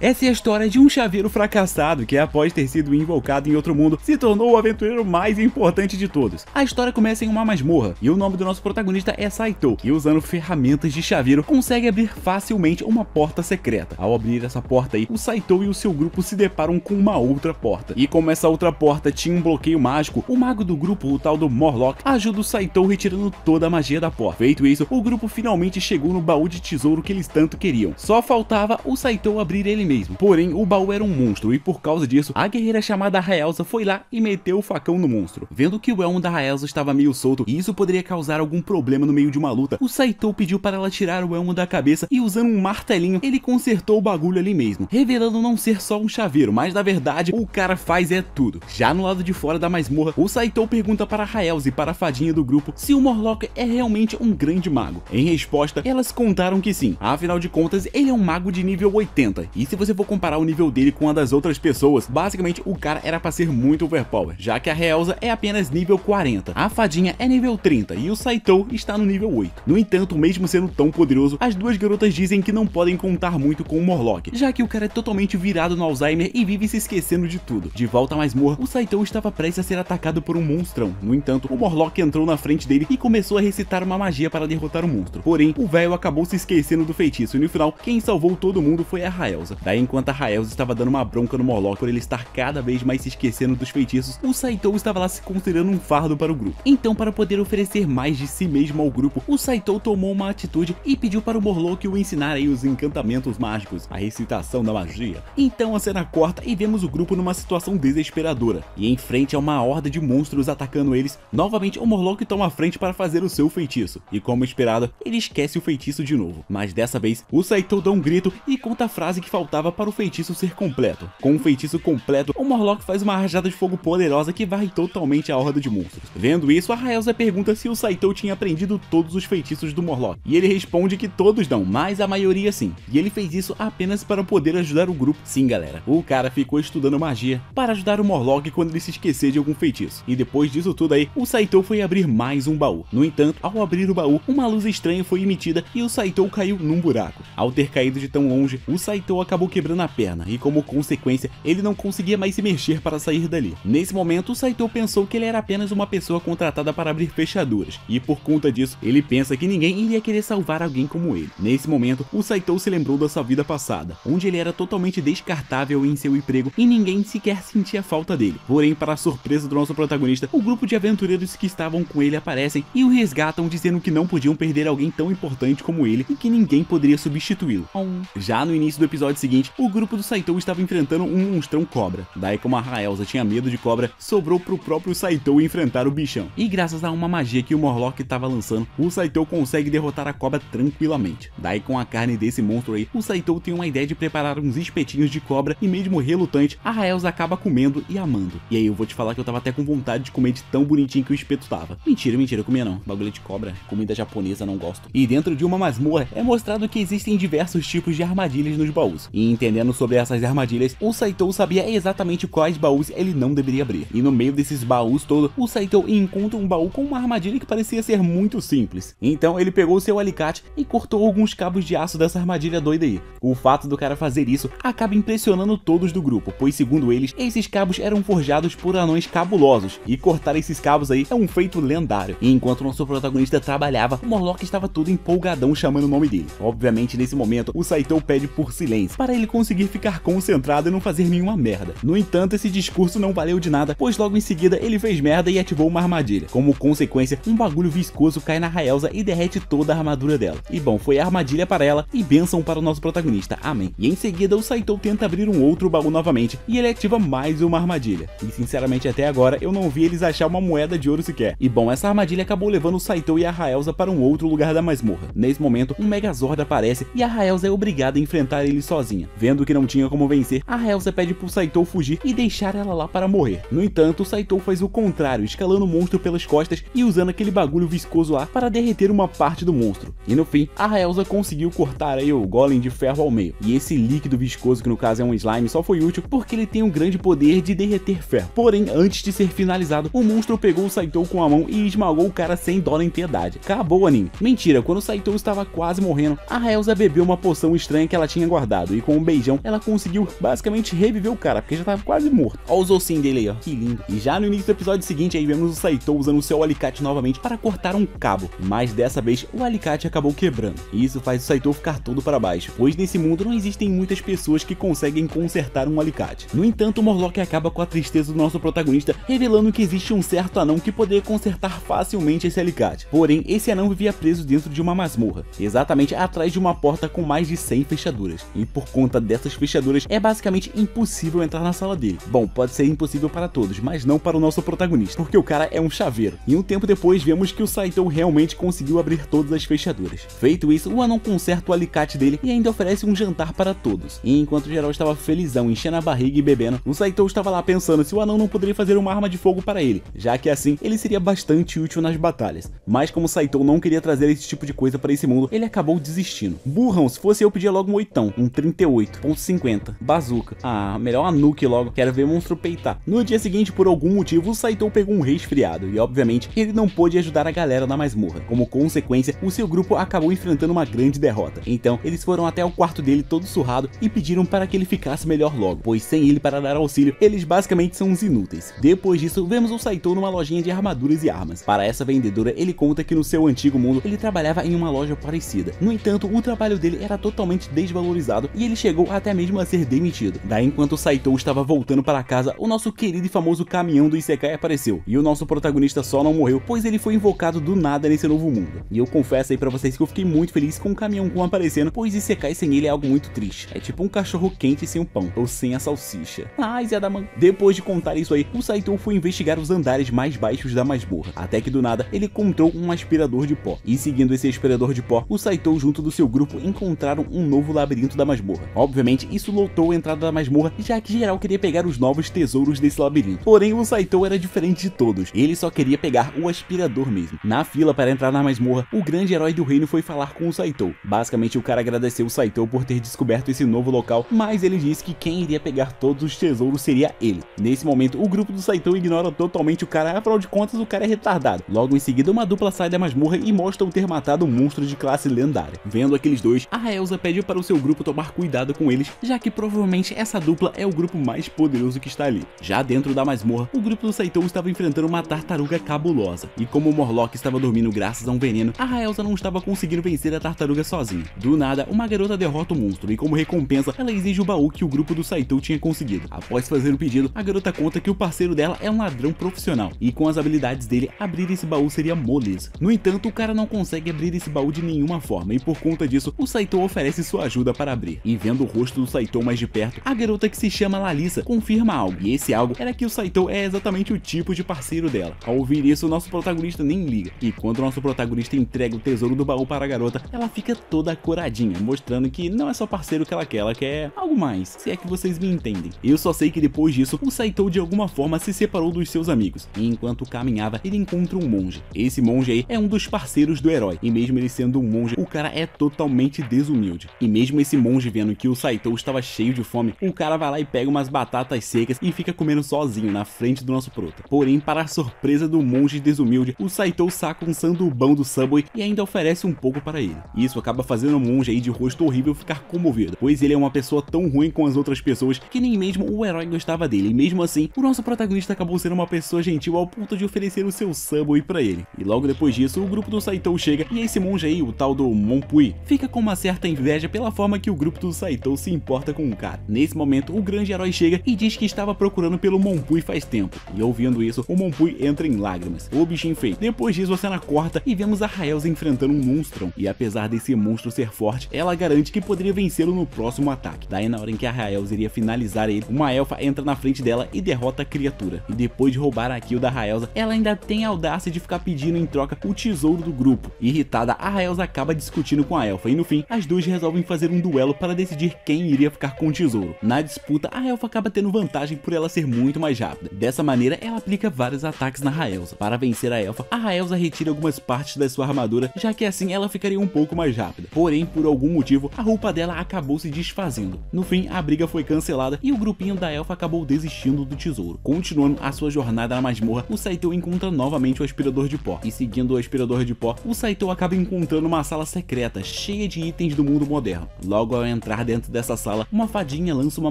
Essa é a história de um chaveiro fracassado que, após ter sido invocado em outro mundo, se tornou o aventureiro mais importante de todos. A história começa em uma masmorra e o nome do nosso protagonista é Saito, que usando ferramentas de chaveiro consegue abrir facilmente uma porta secreta. Ao abrir essa porta aí, o Saito e o seu grupo se deparam com uma outra porta. E como essa outra porta tinha um bloqueio mágico, o mago do grupo, o tal do Morlock, ajuda o Saito retirando toda a magia da porta. Feito isso, o grupo finalmente chegou no baú de tesouro que eles tanto queriam. Só faltava o Saito abrir ele mesmo. Porém, o baú era um monstro e por causa disso, a guerreira chamada Raelza foi lá e meteu o facão no monstro. Vendo que o elmo da Raelza estava meio solto e isso poderia causar algum problema no meio de uma luta, o Saito pediu para ela tirar o elmo da cabeça e usando um martelinho, ele consertou o bagulho ali mesmo, revelando não ser só um chaveiro, mas na verdade o cara faz é tudo. Já no lado de fora da masmorra, o Saito pergunta para Raelza e para a fadinha do grupo se o Morlock é realmente um grande mago. Em resposta, elas contaram que sim, afinal de contas ele é um mago de nível 80, e se você for comparar o nível dele com a das outras pessoas, basicamente o cara era para ser muito overpower, já que a Realza é apenas nível 40, a fadinha é nível 30 e o Saito está no nível 8. No entanto, mesmo sendo tão poderoso, as duas garotas dizem que não podem contar muito com o Morlock, já que o cara é totalmente virado no Alzheimer e vive se esquecendo de tudo. De volta à masmorra, o Saito estava prestes a ser atacado por um monstrão. No entanto, o Morlock entrou na frente dele e começou a recitar uma magia para derrotar o monstro. Porém, o velho acabou se esquecendo do feitiço e no final, quem salvou todo mundo foi a Raelza. Daí, enquanto a Raels estava dando uma bronca no Morlock por ele estar cada vez mais se esquecendo dos feitiços, o Saito estava lá se considerando um fardo para o grupo. Então, para poder oferecer mais de si mesmo ao grupo, o Saito tomou uma atitude e pediu para o Morlock o ensinar aí os encantamentos mágicos, a recitação da magia. Então a cena corta e vemos o grupo numa situação desesperadora, e em frente a uma horda de monstros atacando eles, novamente o Morlock toma a frente para fazer o seu feitiço, e como esperado, ele esquece o feitiço de novo. Mas dessa vez, o Saito dá um grito e conta a frase que faltava para o feitiço ser completo. Com um feitiço completo, o Morlock faz uma rajada de fogo poderosa que varre totalmente a horda de monstros. Vendo isso, a Raelza pergunta se o Saito tinha aprendido todos os feitiços do Morlock, e ele responde que todos não, mas a maioria sim. E ele fez isso apenas para poder ajudar o grupo. Sim, galera, o cara ficou estudando magia para ajudar o Morlock quando ele se esquecer de algum feitiço. E depois disso tudo aí, o Saito foi abrir mais um baú. No entanto, ao abrir o baú, uma luz estranha foi emitida e o Saito caiu num buraco. Ao ter caído de tão longe, o Saito acabou quebrando a perna e como consequência ele não conseguia mais se mexer para sair dali. Nesse momento o Saito pensou que ele era apenas uma pessoa contratada para abrir fechaduras e por conta disso ele pensa que ninguém iria querer salvar alguém como ele. Nesse momento o Saito se lembrou da sua vida passada, onde ele era totalmente descartável em seu emprego e ninguém sequer sentia falta dele. Porém para a surpresa do nosso protagonista, o grupo de aventureiros que estavam com ele aparecem e o resgatam dizendo que não podiam perder alguém tão importante como ele e que ninguém poderia substituí-lo. Já no início do episódio seguinte, o grupo do Saito estava enfrentando um monstrão cobra. Daí como a Raelza tinha medo de cobra, sobrou pro próprio Saito enfrentar o bichão. E graças a uma magia que o Morlock estava lançando, o Saito consegue derrotar a cobra tranquilamente. Daí com a carne desse monstro aí, o Saito tem uma ideia de preparar uns espetinhos de cobra e mesmo relutante, a Raelza acaba comendo e amando. E aí eu vou te falar que eu tava até com vontade de comer de tão bonitinho que o espeto tava. Mentira, mentira, eu comia não. Bagulho de cobra, comida japonesa não gosto. E dentro de uma masmorra é mostrado que existem diversos tipos de armadilhas nos baús. E entendendo sobre essas armadilhas, o Saito sabia exatamente quais baús ele não deveria abrir. E no meio desses baús todos, o Saito encontra um baú com uma armadilha que parecia ser muito simples. Então ele pegou seu alicate e cortou alguns cabos de aço dessa armadilha doida aí. O fato do cara fazer isso acaba impressionando todos do grupo, pois segundo eles, esses cabos eram forjados por anões cabulosos, e cortar esses cabos aí é um feito lendário. E enquanto nosso protagonista trabalhava, o Morlock estava todo empolgadão chamando o nome dele. Obviamente, nesse momento, o Saito pede por silêncio, para ele conseguir ficar concentrado e não fazer nenhuma merda. No entanto, esse discurso não valeu de nada, pois logo em seguida ele fez merda e ativou uma armadilha. Como consequência, um bagulho viscoso cai na Raelza e derrete toda a armadura dela. E bom, foi armadilha para ela e bênção para o nosso protagonista, amém. E em seguida o Saito tenta abrir um outro baú novamente e ele ativa mais uma armadilha. E sinceramente até agora eu não vi eles achar uma moeda de ouro sequer. E bom, essa armadilha acabou levando o Saito e a Raelza para um outro lugar da masmorra. Nesse momento, um Megazord aparece e a Raelza é obrigada a enfrentar ele sozinha. Vendo que não tinha como vencer, a Raelza pede pro Saito fugir e deixar ela lá para morrer. No entanto, o Saito faz o contrário, escalando o monstro pelas costas e usando aquele bagulho viscoso lá para derreter uma parte do monstro. E no fim, a Raelza conseguiu cortar aí o golem de ferro ao meio. E esse líquido viscoso, que no caso é um slime, só foi útil porque ele tem um grande poder de derreter ferro. Porém, antes de ser finalizado, o monstro pegou o Saito com a mão e esmagou o cara sem dó nem piedade. Acabou o anime. Mentira, quando o Saito estava quase morrendo, a Raelza bebeu uma poção estranha que ela tinha guardado e com um beijão, ela conseguiu basicamente reviver o cara, porque já tava quase morto. Olha os ossinhos dele aí, ó, que lindo. E já no início do episódio seguinte, aí vemos o Saito usando o seu alicate novamente para cortar um cabo, mas dessa vez o alicate acabou quebrando. E isso faz o Saito ficar todo para baixo, pois nesse mundo não existem muitas pessoas que conseguem consertar um alicate. No entanto, o Morlock acaba com a tristeza do nosso protagonista, revelando que existe um certo anão que poderia consertar facilmente esse alicate. Porém, esse anão vivia preso dentro de uma masmorra, exatamente atrás de uma porta com mais de 100 fechaduras. E por conta dessas fechaduras, é basicamente impossível entrar na sala dele. Bom, pode ser impossível para todos, mas não para o nosso protagonista, porque o cara é um chaveiro. E um tempo depois, vemos que o Saito realmente conseguiu abrir todas as fechaduras. Feito isso, o anão conserta o alicate dele e ainda oferece um jantar para todos. E enquanto o geral estava felizão, enchendo a barriga e bebendo, o Saito estava lá pensando se o anão não poderia fazer uma arma de fogo para ele, já que assim ele seria bastante útil nas batalhas. Mas como Saito não queria trazer esse tipo de coisa para esse mundo, ele acabou desistindo. Burrão, se fosse eu pedia logo um oitão, um 38.50, bazuca. Ah, melhor uma nuke logo, quero ver monstro peitar. No dia seguinte, por algum motivo, o Saito pegou um resfriado e obviamente ele não pôde ajudar a galera na masmorra. Como consequência, o seu grupo acabou enfrentando uma grande derrota. Então, eles foram até o quarto dele todo surrado e pediram para que ele ficasse melhor logo, pois sem ele para dar auxílio, eles basicamente são uns inúteis. Depois disso, vemos o Saito numa lojinha de armaduras e armas. Para essa vendedora, ele conta que no seu antigo mundo ele trabalhava em uma loja parecida. No entanto, o trabalho dele era totalmente desvalorizado e ele chegou até mesmo a ser demitido. Daí, enquanto o Saito estava voltando para casa, o nosso querido e famoso caminhão do Isekai apareceu. E o nosso protagonista só não morreu, pois ele foi invocado do nada nesse novo mundo. E eu confesso aí para vocês que eu fiquei muito feliz com o caminhão com aparecendo, pois Isekai sem ele é algo muito triste. É tipo um cachorro quente sem o pão, ou sem a salsicha. Ah, Zé da Man. Depois de contar isso aí, o Saito foi investigar os andares mais baixos da masmorra, até que do nada ele encontrou um aspirador de pó. E seguindo esse aspirador de pó, o Saito junto do seu grupo encontraram um novo labirinto da masmorra. Obviamente, isso lotou a entrada da masmorra, já que geral queria pegar os novos tesouros desse labirinto. Porém, o Saito era diferente de todos. Ele só queria pegar o aspirador mesmo. Na fila para entrar na masmorra, o grande herói do reino foi falar com o Saito. Basicamente, o cara agradeceu o Saito por ter descoberto esse novo local, mas ele disse que quem iria pegar todos os tesouros seria ele. Nesse momento, o grupo do Saito ignora totalmente o cara, afinal de contas, o cara é retardado. Logo em seguida, uma dupla sai da masmorra e mostra ter matado um monstro de classe lendária. Vendo aqueles dois, a Elsa pede para o seu grupo tomar cuidado com eles, já que provavelmente essa dupla é o grupo mais poderoso que está ali. Já dentro da masmorra, o grupo do Saito estava enfrentando uma tartaruga cabulosa, e como o Morlock estava dormindo graças a um veneno, a Elsa não estava conseguindo vencer a tartaruga sozinha. Do nada, uma garota derrota o monstro e como recompensa, ela exige o baú que o grupo do Saito tinha conseguido. Após fazer o pedido, a garota conta que o parceiro dela é um ladrão profissional, e com as habilidades dele, abrir esse baú seria moleza. No entanto, o cara não consegue abrir esse baú de nenhuma forma, e por conta disso, o Saito oferece sua ajuda para abrir. E vendo o rosto do Saito mais de perto, a garota que se chama Lalissa confirma algo, e esse algo era que o Saito é exatamente o tipo de parceiro dela. Ao ouvir isso, o nosso protagonista nem liga, e quando o nosso protagonista entrega o tesouro do baú para a garota, ela fica toda coradinha, mostrando que não é só parceiro que ela quer, ela quer algo mais, se é que vocês me entendem. Eu só sei que depois disso, o Saito de alguma forma se separou dos seus amigos, e enquanto caminhava, ele encontra um monge. Esse monge aí é um dos parceiros do herói, e mesmo ele sendo um monge, o cara é totalmente desumilde. E mesmo esse monge vendo que o Saito estava cheio de fome, o cara vai lá e pega umas batatas secas e fica comendo sozinho na frente do nosso prota. Porém, para a surpresa do monge desumilde, o Saito saca um sandubão do Subway e ainda oferece um pouco para ele. Isso acaba fazendo o monge aí de rosto horrível ficar comovido, pois ele é uma pessoa tão ruim com as outras pessoas que nem mesmo o herói gostava dele. E mesmo assim, o nosso protagonista acabou sendo uma pessoa gentil ao ponto de oferecer o seu Subway para ele. E logo depois disso, o grupo do Saito chega e esse monge aí, o tal do Monpui, fica com uma certa inveja pela forma que o grupo do Saito se importa com o cara. Nesse momento, o grande herói chega e diz que estava procurando pelo Monpui faz tempo. E ouvindo isso, o Monpui entra em lágrimas. O bichinho feio. Depois disso, a cena corta e vemos a Raelza enfrentando um monstrão. E apesar desse monstro ser forte, ela garante que poderia vencê-lo no próximo ataque. Daí, na hora em que a Raelza iria finalizar ele, uma elfa entra na frente dela e derrota a criatura. E depois de roubar a kill da Raelza, ela ainda tem a audácia de ficar pedindo em troca o tesouro do grupo. Irritada, a Raelza acaba discutindo com a elfa e no fim, as duas resolvem fazer um duelo para decidir quem iria ficar com o tesouro. Na disputa, a elfa acaba tendo vantagem por ela ser muito mais rápida. Dessa maneira, ela aplica vários ataques na Raelza. Para vencer a elfa, a Raelza retira algumas partes da sua armadura, já que assim ela ficaria um pouco mais rápida. Porém, por algum motivo, a roupa dela acabou se desfazendo. No fim, a briga foi cancelada e o grupinho da elfa acabou desistindo do tesouro. Continuando a sua jornada na masmorra, o Saito encontra novamente o aspirador de pó. E seguindo o aspirador de pó, o Saito acaba encontrando uma sala secreta cheia de itens do mundo moderno. Logo ao entrar entrar dentro dessa sala, uma fadinha lança uma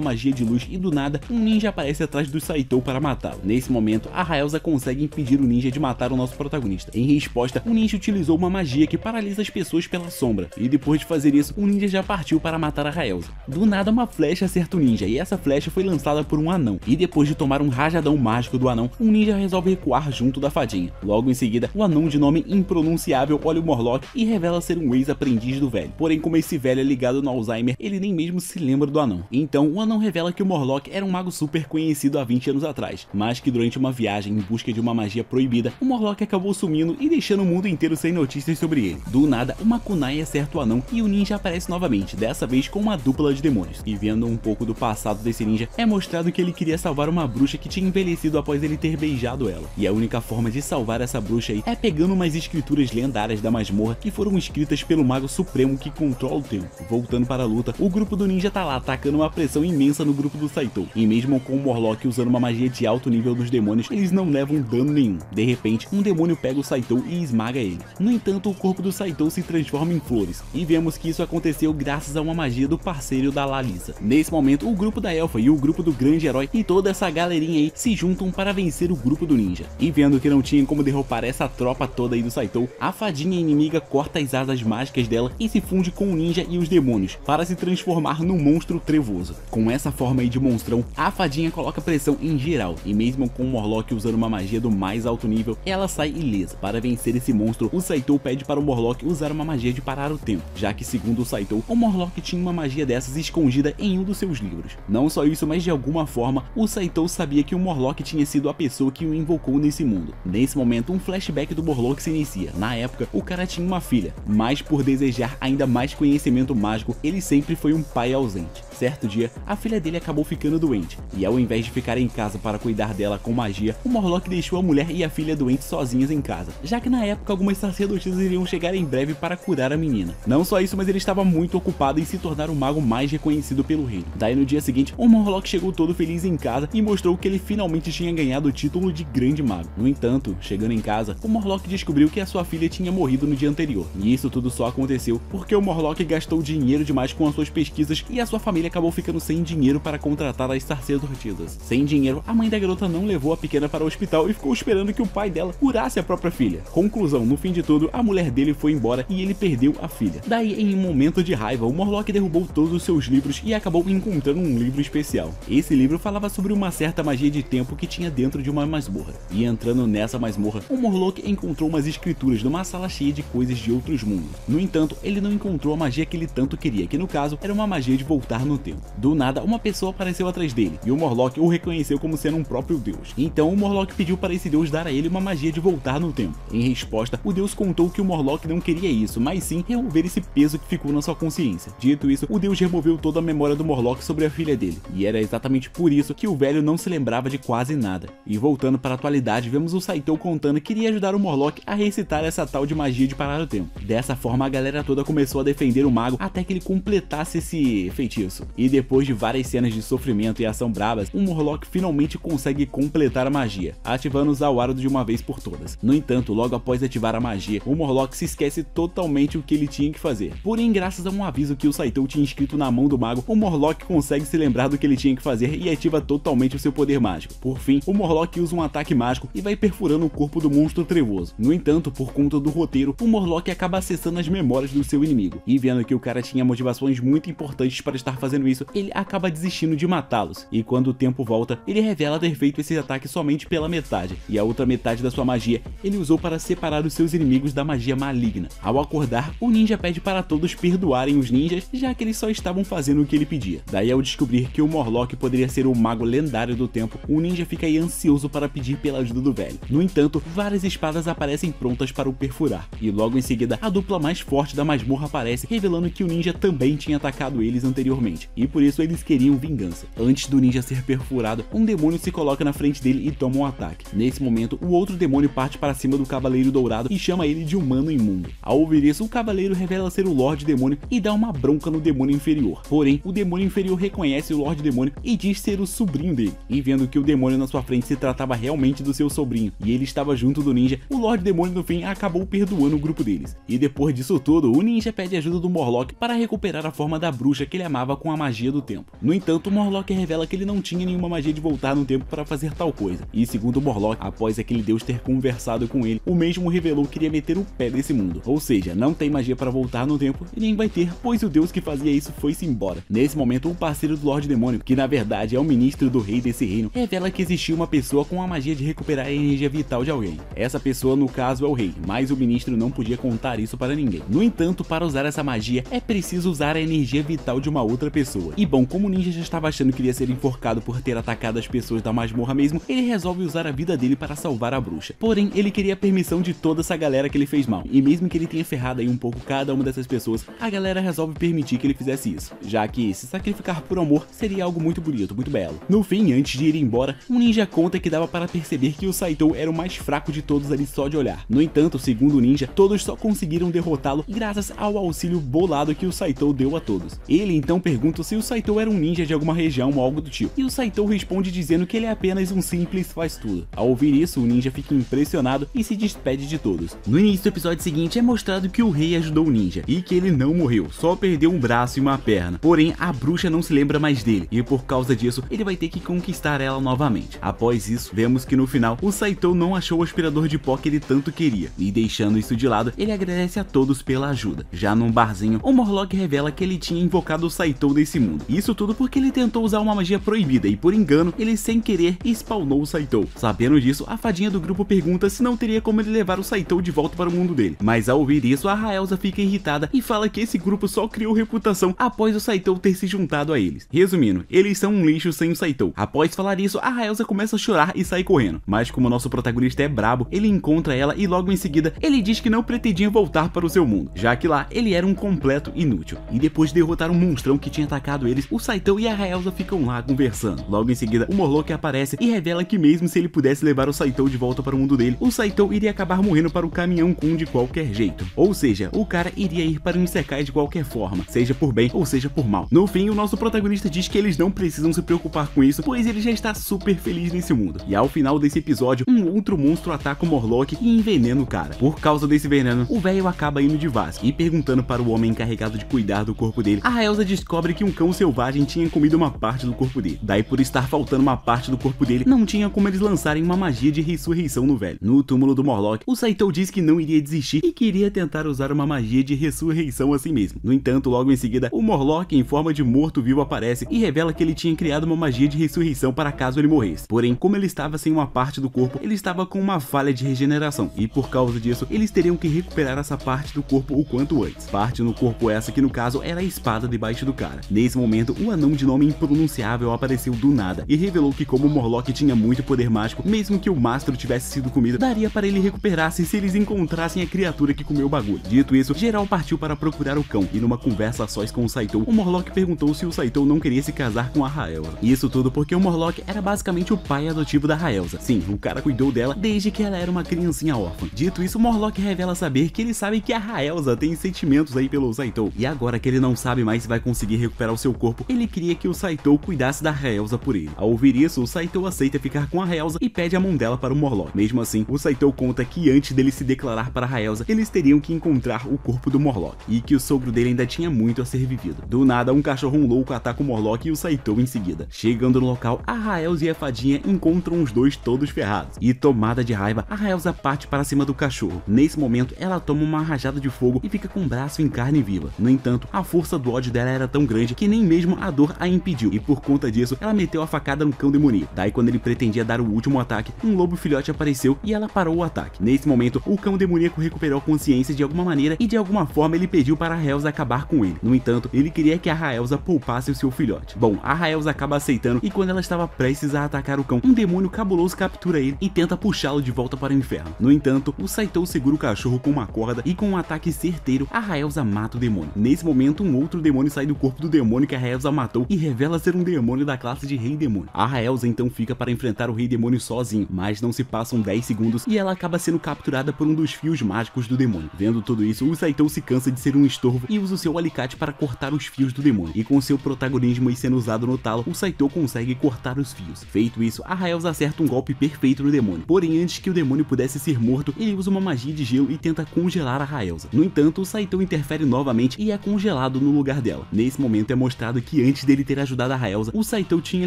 magia de luz e do nada, um ninja aparece atrás do Saito para matá-lo. Nesse momento, a Raelza consegue impedir o ninja de matar o nosso protagonista. Em resposta, o ninja utilizou uma magia que paralisa as pessoas pela sombra, e depois de fazer isso, o ninja já partiu para matar a Raelza. Do nada, uma flecha acerta o ninja, e essa flecha foi lançada por um anão, e depois de tomar um rajadão mágico do anão, o ninja resolve recuar junto da fadinha. Logo em seguida, o anão de nome impronunciável olha o Morlock e revela ser um ex-aprendiz do velho. Porém, como esse velho é ligado no Alzheimer, ele nem mesmo se lembra do anão. Então, o anão revela que o Morlock era um mago super conhecido há 20 anos atrás, mas que durante uma viagem em busca de uma magia proibida, o Morlock acabou sumindo e deixando o mundo inteiro sem notícias sobre ele. Do nada, uma kunai acerta o anão e o ninja aparece novamente, dessa vez com uma dupla de demônios. E vendo um pouco do passado desse ninja, é mostrado que ele queria salvar uma bruxa que tinha envelhecido após ele ter beijado ela. E a única forma de salvar essa bruxa aí é pegando umas escrituras lendárias da masmorra que foram escritas pelo mago supremo que controla o tempo. Voltando para a luta, o grupo do ninja tá lá atacando uma pressão imensa no grupo do Saito. E mesmo com o Morlock usando uma magia de alto nível dos demônios, eles não levam dano nenhum. De repente, um demônio pega o Saito e esmaga ele. No entanto, o corpo do Saito se transforma em flores, e vemos que isso aconteceu graças a uma magia do parceiro da Lalisa. Nesse momento, o grupo da Elfa e o grupo do grande herói e toda essa galerinha aí se juntam para vencer o grupo do ninja. E vendo que não tinha como derrotar essa tropa toda aí do Saito, a fadinha inimiga corta as asas mágicas dela e se funde com o ninja e os demônios, para se transformar num monstro trevoso. Com essa forma aí de monstrão, a fadinha coloca pressão em geral, e mesmo com o Morlock usando uma magia do mais alto nível, ela sai ilesa. Para vencer esse monstro, o Saito pede para o Morlock usar uma magia de parar o tempo, já que segundo o Saito, o Morlock tinha uma magia dessas escondida em um dos seus livros. Não só isso, mas de alguma forma, o Saito sabia que o Morlock tinha sido a pessoa que o invocou nesse mundo. Nesse momento, um flashback do Morlock se inicia. Na época, o cara tinha uma filha, mas por desejar ainda mais conhecimento mágico, ele sempre foi um pai ausente. Certo dia, a filha dele acabou ficando doente, e ao invés de ficar em casa para cuidar dela com magia, o Morlock deixou a mulher e a filha doentes sozinhas em casa, já que na época algumas sacerdotisas iriam chegar em breve para curar a menina. Não só isso, mas ele estava muito ocupado em se tornar o mago mais reconhecido pelo reino. Daí no dia seguinte, o Morlock chegou todo feliz em casa e mostrou que ele finalmente tinha ganhado o título de Grande Mago. No entanto, chegando em casa, o Morlock descobriu que a sua filha tinha morrido no dia anterior, e isso tudo só aconteceu porque o Morlock gastou dinheiro demais com as suas pesquisas e a sua família acabou ficando sem dinheiro para contratar as sacerdotisas. Sem dinheiro, a mãe da garota não levou a pequena para o hospital e ficou esperando que o pai dela curasse a própria filha. Conclusão, no fim de tudo, a mulher dele foi embora e ele perdeu a filha. Daí, em um momento de raiva, o Morlock derrubou todos os seus livros e acabou encontrando um livro especial. Esse livro falava sobre uma certa magia de tempo que tinha dentro de uma masmorra. E entrando nessa masmorra, o Morlock encontrou umas escrituras numa sala cheia de coisas de outros mundos. No entanto, ele não encontrou a magia que ele tanto queria, que no caso era uma magia de voltar no tempo. Do nada, uma pessoa apareceu atrás dele, e o Morlock o reconheceu como sendo um próprio deus. Então o Morlock pediu para esse deus dar a ele uma magia de voltar no tempo. Em resposta, o deus contou que o Morlock não queria isso, mas sim remover esse peso que ficou na sua consciência. Dito isso, o deus removeu toda a memória do Morlock sobre a filha dele, e era exatamente por isso que o velho não se lembrava de quase nada. E voltando para a atualidade, vemos o Saito contando que iria ajudar o Morlock a recitar essa tal de magia de parar o tempo. Dessa forma, a galera toda começou a defender o mago até que ele completasse esse feitiço. E depois de várias cenas de sofrimento e ação brabas, o Morlock finalmente consegue completar a magia, ativando o Zawaro de uma vez por todas. No entanto, logo após ativar a magia, o Morlock se esquece totalmente o que ele tinha que fazer. Porém, graças a um aviso que o Saito tinha escrito na mão do mago, o Morlock consegue se lembrar do que ele tinha que fazer e ativa totalmente o seu poder mágico. Por fim, o Morlock usa um ataque mágico e vai perfurando o corpo do monstro trevoso. No entanto, por conta do roteiro, o Morlock acaba acessando as memórias do seu inimigo, e vendo que o cara tinha motivações muito importantes para estar fazendo isso, ele acaba desistindo de matá-los. E quando o tempo volta, ele revela ter feito esse ataque somente pela metade, e a outra metade da sua magia ele usou para separar os seus inimigos da magia maligna. Ao acordar, o ninja pede para todos perdoarem os ninjas, já que eles só estavam fazendo o que ele pedia. Daí, ao descobrir que o Morlock poderia ser o mago lendário do tempo, o ninja fica ansioso para pedir pela ajuda do velho. No entanto, várias espadas aparecem prontas para o perfurar, e logo em seguida, a dupla mais forte da masmorra aparece, revelando que o ninja também tinha atacado eles anteriormente. Frente, e por isso eles queriam vingança. Antes do ninja ser perfurado, um demônio se coloca na frente dele e toma um ataque. Nesse momento, o outro demônio parte para cima do Cavaleiro Dourado e chama ele de humano imundo. Ao ouvir isso, o Cavaleiro revela ser o Lorde Demônio e dá uma bronca no demônio inferior. Porém, o demônio inferior reconhece o Lorde Demônio e diz ser o sobrinho dele. E vendo que o demônio na sua frente se tratava realmente do seu sobrinho e ele estava junto do ninja, o Lorde Demônio no fim acabou perdoando o grupo deles. E depois disso tudo, o ninja pede ajuda do Morlock para recuperar a forma da bruxa que ele amava com a magia do tempo. No entanto, Morlock revela que ele não tinha nenhuma magia de voltar no tempo para fazer tal coisa. E segundo Morlock, após aquele deus ter conversado com ele, o mesmo revelou que iria meter o pé nesse mundo. Ou seja, não tem magia para voltar no tempo e nem vai ter, pois o deus que fazia isso foi-se embora. Nesse momento, o parceiro do Lorde Demônio, que na verdade é o ministro do rei desse reino, revela que existia uma pessoa com a magia de recuperar a energia vital de alguém. Essa pessoa, no caso, é o rei, mas o ministro não podia contar isso para ninguém. No entanto, para usar essa magia, é preciso usar a energia vital de uma outra pessoa. E bom, como o ninja já estava achando que iria ser enforcado por ter atacado as pessoas da masmorra mesmo, ele resolve usar a vida dele para salvar a bruxa. Porém, ele queria a permissão de toda essa galera que ele fez mal. E mesmo que ele tenha ferrado aí um pouco cada uma dessas pessoas, a galera resolve permitir que ele fizesse isso, já que se sacrificar por amor seria algo muito bonito, muito belo. No fim, antes de ir embora, um ninja conta que dava para perceber que o Saito era o mais fraco de todos ali só de olhar. No entanto, segundo o ninja, todos só conseguiram derrotá-lo graças ao auxílio bolado que o Saito deu a todos. Ele então pergunta se o Saito era um ninja de alguma região ou algo do tipo, e o Saito responde dizendo que ele é apenas um simples faz tudo. Ao ouvir isso, o ninja fica impressionado e se despede de todos. No início do episódio seguinte é mostrado que o rei ajudou o ninja e que ele não morreu, só perdeu um braço e uma perna. Porém, a bruxa não se lembra mais dele e por causa disso, ele vai ter que conquistar ela novamente. Após isso, vemos que no final, o Saito não achou o aspirador de pó que ele tanto queria, e deixando isso de lado, ele agradece a todos pela ajuda. Já num barzinho, o Morlock revela que ele tinha invocado o Saito desse mundo. Isso tudo porque ele tentou usar uma magia proibida e por engano, ele sem querer spawnou o Saito. Sabendo disso, a fadinha do grupo pergunta se não teria como ele levar o Saito de volta para o mundo dele. Mas ao ouvir isso, a Raelza fica irritada e fala que esse grupo só criou reputação após o Saito ter se juntado a eles. Resumindo, eles são um lixo sem o Saito. Após falar isso, a Raelza começa a chorar e sai correndo. Mas como nosso protagonista é brabo, ele encontra ela e logo em seguida ele diz que não pretendia voltar para o seu mundo, já que lá ele era um completo inútil. E depois de derrotar um monstrão que tinha atacado eles, o Saito e a Raelza ficam lá conversando. Logo em seguida, o Morlock aparece e revela que mesmo se ele pudesse levar o Saito de volta para o mundo dele, o Saito iria acabar morrendo para o caminhão Kun de qualquer jeito. Ou seja, o cara iria ir para um Isekai de qualquer forma, seja por bem ou seja por mal. No fim, o nosso protagonista diz que eles não precisam se preocupar com isso, pois ele já está super feliz nesse mundo. E ao final desse episódio, um outro monstro ataca o Morlock e envenena o cara. Por causa desse veneno, o velho acaba indo de Vasco e perguntando para o homem encarregado de cuidar do corpo dele, a Elsa descobre que um cão selvagem tinha comido uma parte do corpo dele. Daí, por estar faltando uma parte do corpo dele, não tinha como eles lançarem uma magia de ressurreição no velho. No túmulo do Morlock, o Saito diz que não iria desistir e queria tentar usar uma magia de ressurreição assim mesmo. No entanto, logo em seguida, o Morlock em forma de morto-vivo aparece e revela que ele tinha criado uma magia de ressurreição para caso ele morresse. Porém, como ele estava sem uma parte do corpo, ele estava com uma falha de regeneração e por causa disso, eles teriam que recuperar essa parte do corpo o quanto antes. Parte no corpo essa que no caso era a espada debaixo do cara. Nesse momento, um anão de nome impronunciável apareceu do nada e revelou que como Morlock tinha muito poder mágico, mesmo que o mastro tivesse sido comido, daria para ele recuperar-se se eles encontrassem a criatura que comeu o bagulho. Dito isso, geral partiu para procurar o cão e numa conversa a sós com o Saito, o Morlock perguntou se o Saito não queria se casar com a Raelza. Isso tudo porque o Morlock era basicamente o pai adotivo da Raelza. Sim, o cara cuidou dela desde que ela era uma criancinha órfã. Dito isso, o Morlock revela saber que ele sabe que a Raelza tem sentimentos aí pelo Saito. E agora que ele não sabe mais se vai conseguir recuperar o seu corpo, ele queria que o Saito cuidasse da Raelza por ele. Ao ouvir isso, o Saito aceita ficar com a Raelza e pede a mão dela para o Morlock. Mesmo assim, o Saito conta que antes dele se declarar para Raelza, eles teriam que encontrar o corpo do Morlock e que o sogro dele ainda tinha muito a ser vivido. Do nada, um cachorro louco ataca o Morlock e o Saito em seguida. Chegando no local, a Raelza e a fadinha encontram os dois todos ferrados. E tomada de raiva, a Raelza parte para cima do cachorro. Nesse momento, ela toma uma rajada de fogo e fica com o braço em carne viva. No entanto, a força do ódio dela era tão grande que nem mesmo a dor a impediu. E por conta disso, ela meteu a facada no cão demoníaco. Daí, quando ele pretendia dar o último ataque, um lobo filhote apareceu e ela parou o ataque. Nesse momento, o cão demoníaco recuperou consciência de alguma maneira e de alguma forma ele pediu para a Raelza acabar com ele. No entanto, ele queria que a Raelza poupasse o seu filhote. Bom, a Raelza acaba aceitando e quando ela estava prestes a atacar o cão, um demônio cabuloso captura ele e tenta puxá-lo de volta para o inferno. No entanto, o Saito segura o cachorro com uma corda e com um ataque certeiro, a Raelza mata o demônio. Nesse momento, um outro demônio sai do corpo do do demônio que a Raelza matou e revela ser um demônio da classe de Rei Demônio. A Raelza então fica para enfrentar o Rei Demônio sozinho, mas não se passam 10 segundos e ela acaba sendo capturada por um dos fios mágicos do demônio. Vendo tudo isso, o Saito se cansa de ser um estorvo e usa o seu alicate para cortar os fios do demônio. E com seu protagonismo sendo usado no talo, o Saito consegue cortar os fios. Feito isso, a Raelza acerta um golpe perfeito no demônio. Porém, antes que o demônio pudesse ser morto, ele usa uma magia de gelo e tenta congelar a Raelza. No entanto, o Saito interfere novamente e é congelado no lugar dela. Nesse momento é mostrado que antes dele ter ajudado a Raelza, o Saito tinha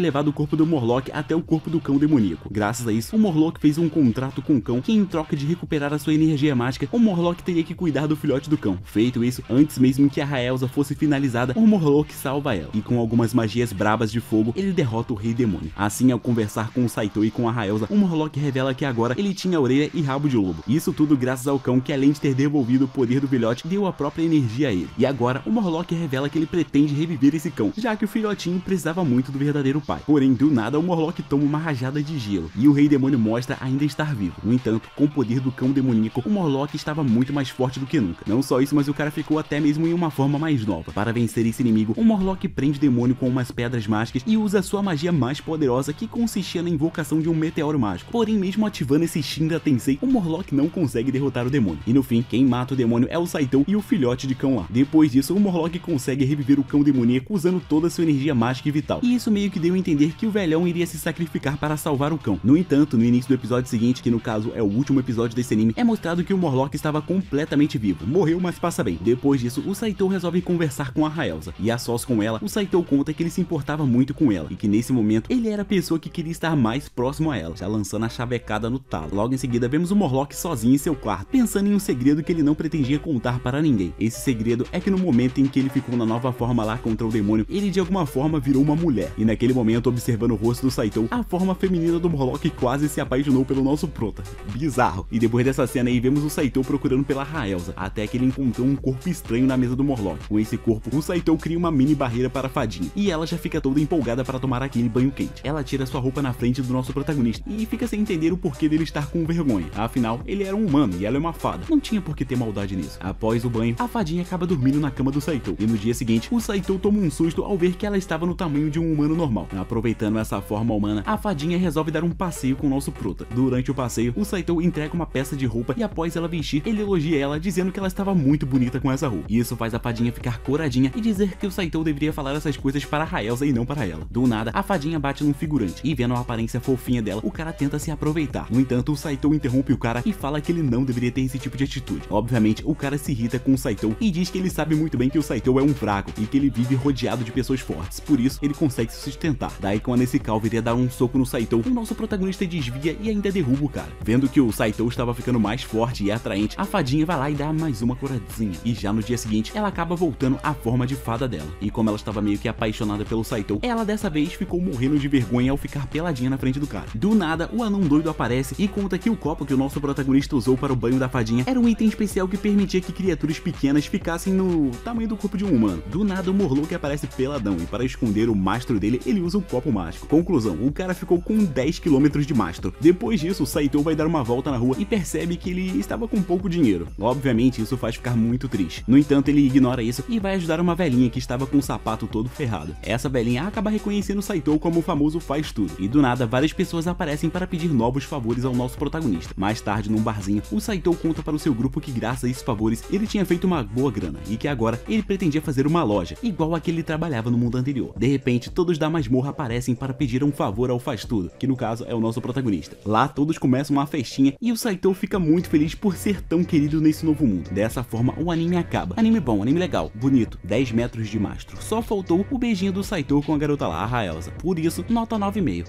levado o corpo do Morlock até o corpo do cão demoníaco. Graças a isso, o Morlock fez um contrato com o cão que em troca de recuperar a sua energia mágica, o Morlock teria que cuidar do filhote do cão. Feito isso, antes mesmo que a Raelza fosse finalizada, o Morlock salva ela. E com algumas magias brabas de fogo, ele derrota o Rei Demônio. Assim, ao conversar com o Saito e com a Raelza, o Morlock revela que agora ele tinha orelha e rabo de lobo. Isso tudo graças ao cão que além de ter devolvido o poder do filhote, deu a própria energia a ele. E agora, o Morlock revela que ele pretende reviver esse cão, já que o filhotinho precisava muito do verdadeiro pai. Porém, do nada, o Morlock toma uma rajada de gelo, e o Rei Demônio mostra ainda estar vivo. No entanto, com o poder do cão demoníaco, o Morlock estava muito mais forte do que nunca. Não só isso, mas o cara ficou até mesmo em uma forma mais nova. Para vencer esse inimigo, o Morlock prende o demônio com umas pedras mágicas e usa sua magia mais poderosa que consistia na invocação de um meteoro mágico. Porém, mesmo ativando esse Shinra Tensei, o Morlock não consegue derrotar o demônio. E no fim, quem mata o demônio é o Saito e o filhote de cão lá. Depois disso, o Morlock consegue reviver o cão demoníaco usando toda sua energia mágica e vital. E isso meio que deu a entender que o velhão iria se sacrificar para salvar o cão. No entanto, no início do episódio seguinte, que no caso é o último episódio desse anime, é mostrado que o Morlock estava completamente vivo. Morreu, mas passa bem. Depois disso, o Saito resolve conversar com a Raelza. E a sós com ela, o Saito conta que ele se importava muito com ela e que nesse momento ele era a pessoa que queria estar mais próximo a ela, já lançando a chavecada no talo. Logo em seguida, vemos o Morlock sozinho em seu quarto, pensando em um segredo que ele não pretendia contar para ninguém. Esse segredo é que no momento em que ele ficou na nova forma lá contra o demônio, ele de alguma forma virou uma mulher. E naquele momento, observando o rosto do Saito, a forma feminina do Morlock quase se apaixonou pelo nosso prota. Bizarro. E depois dessa cena aí, vemos o Saito procurando pela Raelza, até que ele encontrou um corpo estranho na mesa do Morlock. Com esse corpo, o Saito cria uma mini barreira para a fadinha, e ela já fica toda empolgada para tomar aquele banho quente. Ela tira sua roupa na frente do nosso protagonista, e fica sem entender o porquê dele estar com vergonha. Afinal, ele era um humano e ela é uma fada. Não tinha por que ter maldade nisso. Após o banho, a fadinha acaba dormindo na cama do Saito, e no dia seguinte, o Saito toma um susto ao ver que ela estava no tamanho de um humano normal. Aproveitando essa forma humana, a fadinha resolve dar um passeio com o nosso prota. Durante o passeio, o Saito entrega uma peça de roupa e após ela vestir, ele elogia ela dizendo que ela estava muito bonita com essa roupa. Isso faz a fadinha ficar coradinha e dizer que o Saito deveria falar essas coisas para a e não para ela. Do nada, a fadinha bate num figurante e vendo a aparência fofinha dela, o cara tenta se aproveitar. No entanto, o Saito interrompe o cara e fala que ele não deveria ter esse tipo de atitude. Obviamente, o cara se irrita com o Saito e diz que ele sabe muito bem que o Saito é um fraco e que ele vive rodeado de pessoas fortes. Por isso, ele consegue se sustentar. Daí, quando esse Cal viria dar um soco no Saito, o nosso protagonista desvia e ainda derruba o cara. Vendo que o Saito estava ficando mais forte e atraente, a fadinha vai lá e dá mais uma coradinha. E já no dia seguinte, ela acaba voltando à forma de fada dela. E como ela estava meio que apaixonada pelo Saito, ela dessa vez ficou morrendo de vergonha ao ficar peladinha na frente do cara. Do nada, o anão doido aparece e conta que o copo que o nosso protagonista usou para o banho da fadinha era um item especial que permitia que criaturas pequenas ficassem no tamanho do corpo de um humano. Do nada, o Morlock aparece peladão e para esconder o mastro dele, ele usa um copo mágico. Conclusão, o cara ficou com 10 km de mastro. Depois disso, o Saito vai dar uma volta na rua e percebe que ele estava com pouco dinheiro. Obviamente, isso faz ficar muito triste. No entanto, ele ignora isso e vai ajudar uma velhinha que estava com o sapato todo ferrado. Essa velhinha acaba reconhecendo o Saito como o famoso faz tudo. E do nada, várias pessoas aparecem para pedir novos favores ao nosso protagonista. Mais tarde, num barzinho, o Saito conta para o seu grupo que graças a esses favores, ele tinha feito uma boa grana e que agora ele pretendia fazer uma loja, igual a que trabalhava no mundo anterior. De repente, todos da masmorra aparecem para pedir um favor ao faz tudo, que no caso é o nosso protagonista. Lá, todos começam uma festinha e o Saito fica muito feliz por ser tão querido nesse novo mundo. Dessa forma, o anime acaba. Anime bom, anime legal, bonito, 10 metros de mastro. Só faltou o beijinho do Saito com a garota lá, a Raelza. Por isso, nota 9,5.